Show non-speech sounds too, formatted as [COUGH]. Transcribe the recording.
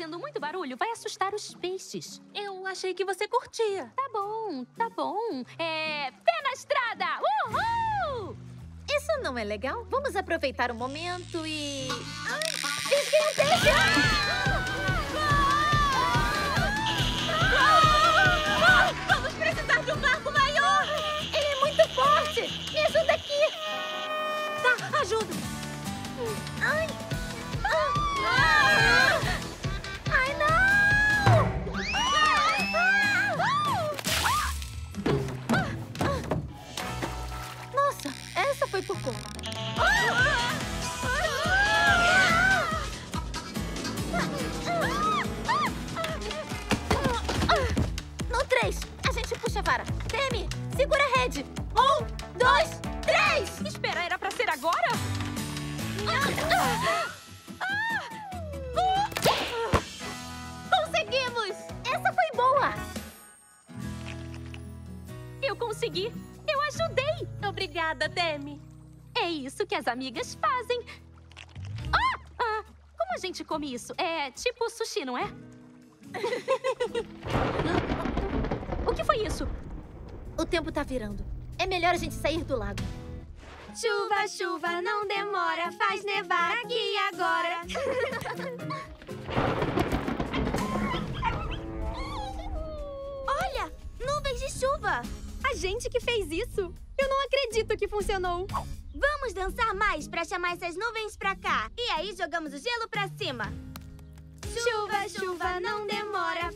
fazendo muito barulho vai assustar os peixes. Eu achei que você curtia. Tá bom, tá bom. É. Pé na estrada! Uhul! Isso não é legal? Vamos aproveitar o momento e... Ai, peixe! Vamos precisar de um barco maior! Ele é muito forte! Me ajuda aqui! Tá, ajuda. Foi por pouco. No três, a gente puxa a vara. Temi, segura a rede. Um, dois, três! Espera, era pra ser agora? Conseguimos! Essa foi boa! Eu consegui! Eu ajudei! Obrigada, Demi. É isso que as amigas fazem. Ah! ah como a gente come isso? É tipo sushi, não é? [LAUGHS] o que foi isso? O tempo tá virando. É melhor a gente sair do lago. Chuva, chuva, não demora, faz nevar aqui agora. [LAUGHS] Olha, nuvens de chuva. A gente que fez isso? Acredito que funcionou. Vamos dançar mais pra chamar essas nuvens pra cá. E aí jogamos o gelo pra cima. Chuva, chuva, não demora,